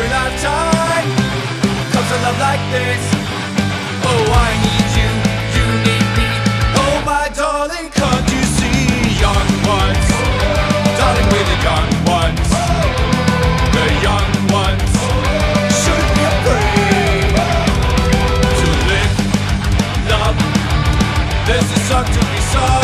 every lifetime comes a love like this. Oh, I need you, you need me. Oh, my darling, can't you see? Young ones, darling, we're the young ones. The young ones should be free to live, love. There's a song to be sung.